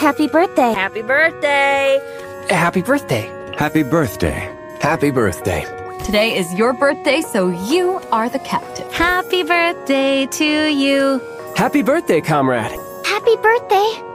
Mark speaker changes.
Speaker 1: Happy birthday.
Speaker 2: Happy birthday.
Speaker 3: Uh, happy birthday.
Speaker 4: Happy birthday.
Speaker 3: Happy birthday.
Speaker 5: Today is your birthday, so you are the captain.
Speaker 1: Happy birthday to you.
Speaker 3: Happy birthday, comrade.
Speaker 1: Happy birthday.